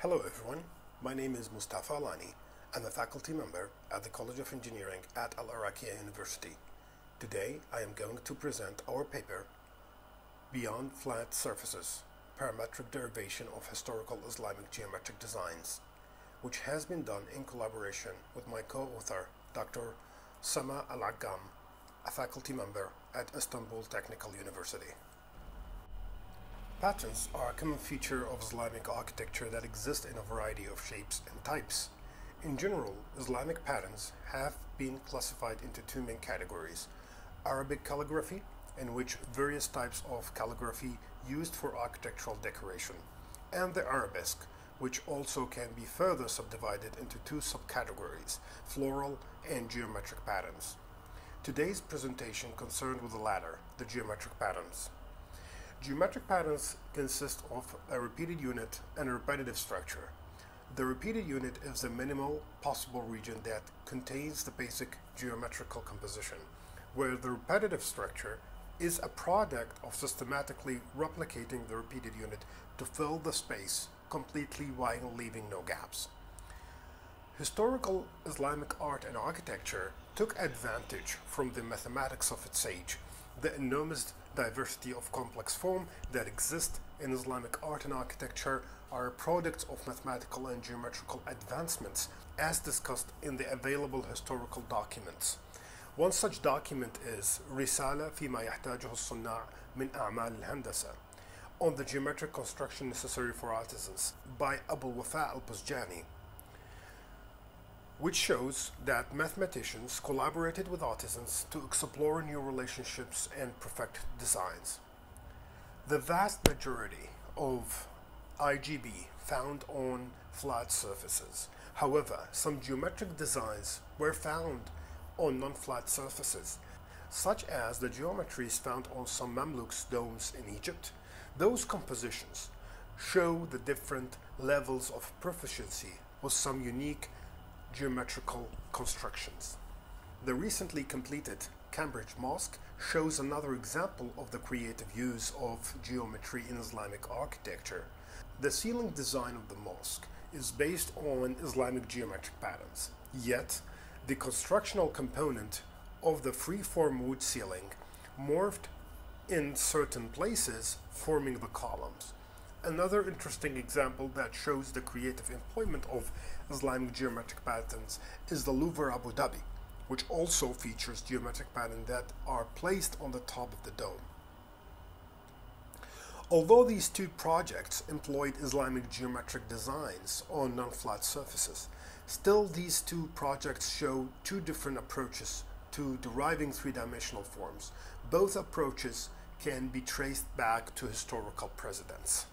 Hello everyone, my name is Mostafa Alani. I'm a faculty member at the College of Engineering at Al Arakia University. Today I am going to present our paper Beyond Flat Surfaces Parametric Derivation of Historical Islamic Geometric Designs, which has been done in collaboration with my co-author Dr. Sema Alacam, a faculty member at Istanbul Technical University. Patterns are a common feature of Islamic architecture that exist in a variety of shapes and types. In general, Islamic patterns have been classified into two main categories Arabic calligraphy, in which various types of calligraphy used for architectural decoration, and the arabesque, which also can be further subdivided into two subcategories floral and geometric patterns. Today's presentation concerned with the latter, the geometric patterns. Geometric patterns consist of a repeated unit and a repetitive structure. The repeated unit is the minimal possible region that contains the basic geometrical composition, where the repetitive structure is a product of systematically replicating the repeated unit to fill the space completely while leaving no gaps. Historical Islamic art and architecture took advantage from the mathematics of its age, the enormous diversity of complex form that exist in Islamic art and architecture are products of mathematical and geometrical advancements as discussed in the available historical documents. One such document is Risala فيما يحتاجه الصناع من أعمال الهندسة on the geometric construction necessary for artisans by Abu Wafa al-Buzjani which shows that mathematicians collaborated with artisans to explore new relationships and perfect designs. The vast majority of IGD found on flat surfaces. However, some geometric designs were found on non-flat surfaces, such as the geometries found on some Mamluks domes in Egypt. Those compositions show the different levels of proficiency with some unique geometrical constructions. The recently completed Cambridge Mosque shows another example of the creative use of geometry in Islamic architecture. The ceiling design of the mosque is based on Islamic geometric patterns, yet the constructional component of the free-form wood ceiling morphed in certain places, forming the columns. Another interesting example that shows the creative employment of Islamic geometric patterns is the Louvre Abu Dhabi, which also features geometric patterns that are placed on the top of the dome. Although these two projects employed Islamic geometric designs on non-flat surfaces, still these two projects show two different approaches to deriving three-dimensional forms. Both approaches can be traced back to historical precedents.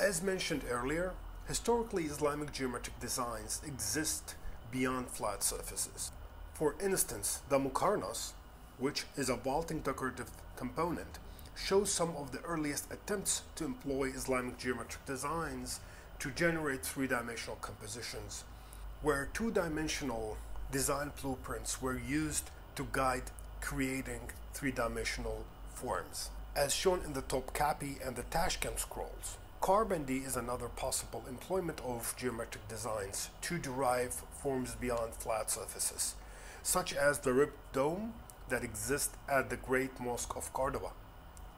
As mentioned earlier, historically Islamic geometric designs exist beyond flat surfaces. For instance, the muqarnas, which is a vaulting decorative component, shows some of the earliest attempts to employ Islamic geometric designs to generate three-dimensional compositions, where two-dimensional design blueprints were used to guide creating three-dimensional forms, as shown in the Topkapi and the Tashkent scrolls. Kharbandi is another possible employment of geometric designs to derive forms beyond flat surfaces, such as the ribbed dome that exists at the Great Mosque of Cordoba.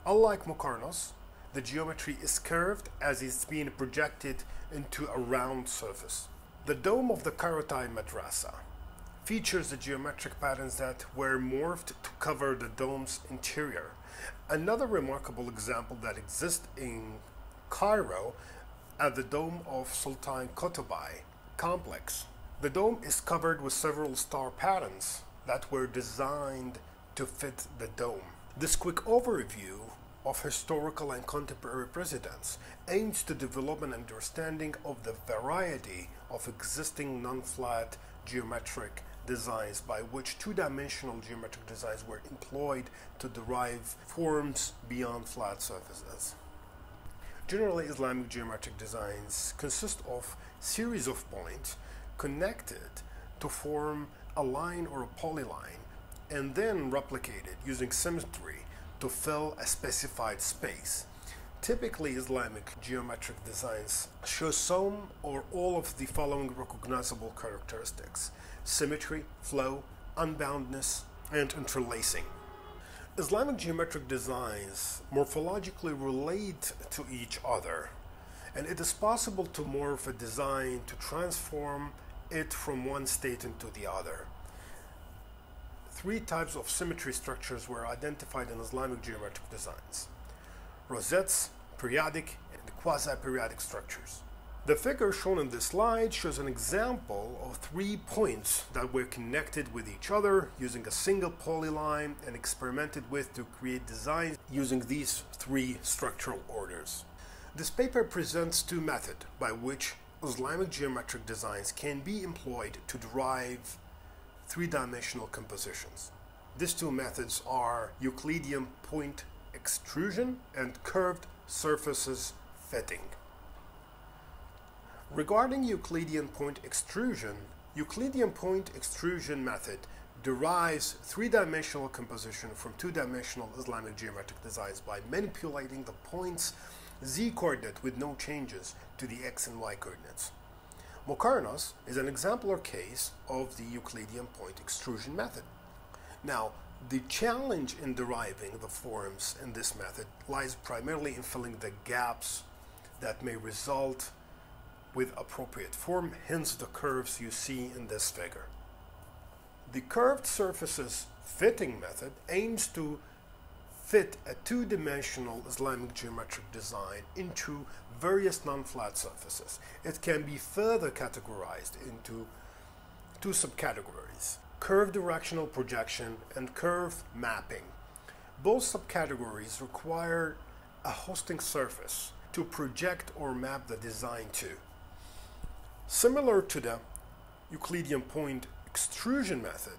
Unlike Muqarnas, the geometry is curved as it's being projected into a round surface. The dome of the Karatai Madrasa features the geometric patterns that were morphed to cover the dome's interior. Another remarkable example that exists in Cairo at the dome of Sultan Qutb complex. The dome is covered with several star patterns that were designed to fit the dome. This quick overview of historical and contemporary precedents aims to develop an understanding of the variety of existing non-flat geometric designs by which two-dimensional geometric designs were employed to derive forms beyond flat surfaces. Generally, Islamic geometric designs consist of series of points connected to form a line or a polyline and then replicated using symmetry to fill a specified space. Typically, Islamic geometric designs show some or all of the following recognizable characteristics symmetry, flow, unboundness, and interlacing. Islamic geometric designs morphologically relate to each other, and it is possible to morph a design to transform it from one state into the other. Three types of symmetry structures were identified in Islamic geometric designs rosettes, periodic, and quasi-periodic structures. The figure shown in this slide shows an example of three points that were connected with each other using a single polyline and experimented with to create designs using these three structural orders. This paper presents two methods by which Islamic geometric designs can be employed to derive three-dimensional compositions. These two methods are Euclidean point extrusion and curved surfaces fitting. Regarding Euclidean point extrusion, Euclidean point extrusion method derives three-dimensional composition from two-dimensional Islamic geometric designs by manipulating the point's z-coordinate with no changes to the x and y coordinates. Muqarnas is an exemplar case of the Euclidean point extrusion method. Now, the challenge in deriving the forms in this method lies primarily in filling the gaps that may result with appropriate form, hence the curves you see in this figure. The curved surfaces fitting method aims to fit a two-dimensional Islamic geometric design into various non-flat surfaces. It can be further categorized into two subcategories curve directional projection, and curve mapping. Both subcategories require a hosting surface to project or map the design to. Similar to the Euclidean point extrusion method,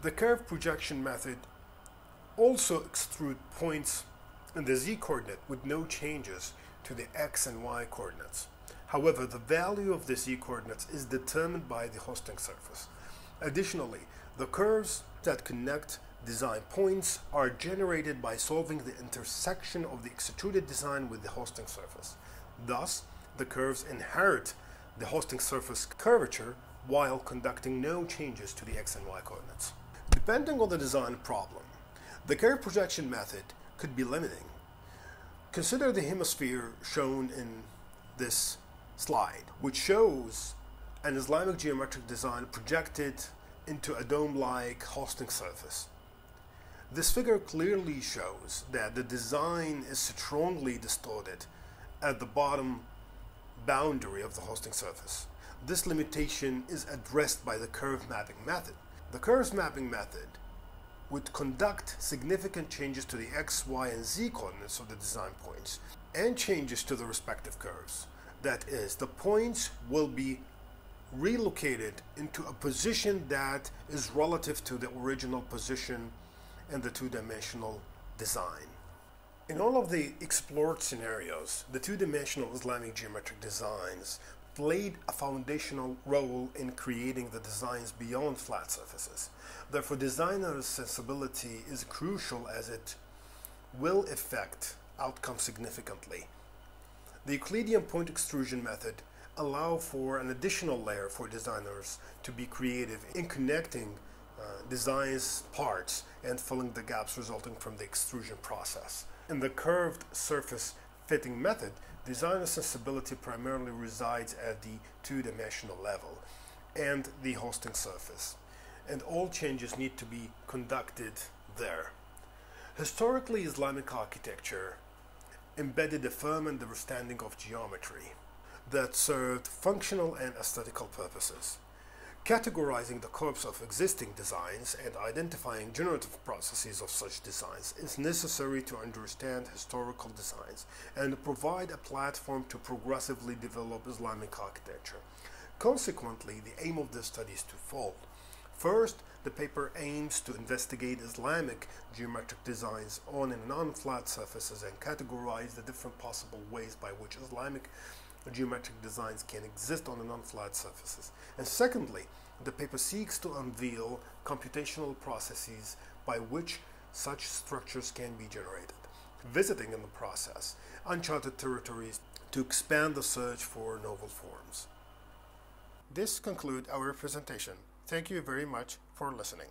the curve projection method also extrude points in the z-coordinate with no changes to the x and y coordinates. However, the value of the z-coordinates is determined by the hosting surface. Additionally, the curves that connect design points are generated by solving the intersection of the extruded design with the hosting surface. Thus, the curves inherit the hosting surface curvature while conducting no changes to the x and y coordinates. Depending on the design problem, the curve projection method could be limiting. Consider the hemisphere shown in this slide, which shows an Islamic geometric design projected into a dome-like hosting surface. This figure clearly shows that the design is strongly distorted at the bottom boundary of the hosting surface. This limitation is addressed by the curve mapping method. The curve mapping method would conduct significant changes to the x, y, and z coordinates of the design points and changes to the respective curves. That is, the points will be relocated into a position that is relative to the original position in the two-dimensional design. In all of the explored scenarios, the two-dimensional Islamic geometric designs played a foundational role in creating the designs beyond flat surfaces. Therefore, designer's sensibility is crucial as it will affect outcome significantly. The Euclidean point extrusion method allow for an additional layer for designers to be creative in connecting uh, designs parts and filling the gaps resulting from the extrusion process. In the curved surface fitting method, designer sensibility primarily resides at the two-dimensional level and the hosting surface, and all changes need to be conducted there. Historically, Islamic architecture embedded a firm understanding of geometry that served functional and aesthetical purposes. Categorizing the corpus of existing designs and identifying generative processes of such designs is necessary to understand historical designs and provide a platform to progressively develop Islamic architecture. Consequently, the aim of this study is twofold. First, the paper aims to investigate Islamic geometric designs on and non-flat surfaces and categorize the different possible ways by which Islamic geometric designs can exist on non-flat surfaces. And secondly, the paper seeks to unveil computational processes by which such structures can be generated. visiting in the process uncharted territories to expand the search for novel forms. This concludes our presentation. Thank you very much for listening.